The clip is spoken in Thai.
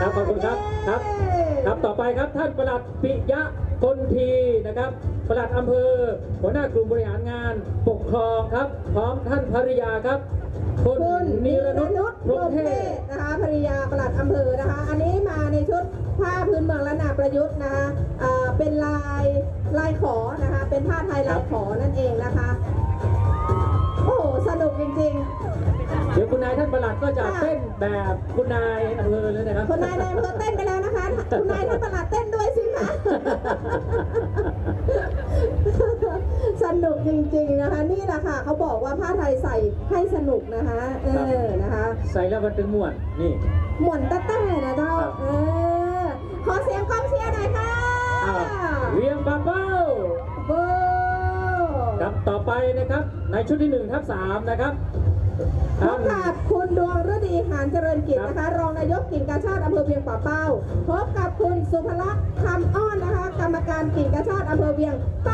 ครับขอบคุณครับครับ ครับต่อไปครับท่านประหลัดปิยะคนทีนะครับประหลัดอำเภอ หัวหน้ากลุ่มบริหารงานปกครองครับ พร้อมท่านภริยาครับคุณคณนิรนุชนุชพรรหมเทเทพพนะคะภริยาประหลัดอำเภอนะคะ อันนี้มาในชุดผ้าพื้นเมืองละนาประยุทธ์นะคะอ่าเป็นลายลายขอนะคะ เป็นผ้าไทยลายขอนั่นเองนะคะายท่านประหลัดก็จะค่ะเต้นแบบคุณนายอำเภอเลยนะครับๆคนนายนายอำเภอเต้นไปแล้วนะคะ คุณนายท่านปลัดเต้นด้วยสิคะสนุกจริงๆนะคะ นี่แหละค่ะเขาบอกว่าผ้าไทยใส่ให้สนุกนะคะ เออนะคะ ใส่แล้วมันถึงม่วนนี่หมุนตะแต่นะเจ้าครับเออขอเสียงกองเชียร์หน่อยค่ะอ้าวเวียงบับเบิ้ลโบครับต่อไปนะครับในชุดที่หนึ่งทับสามนะครับ หารเจริญกิจนะคะ รองนายกกิ่งกาชาติอำเภอเวียงป่าเป้า พบกับคุณสุภลักษณ์คำอ้อนนะคะ กรรมการกิ่งกาชาติอำเภอเวียงป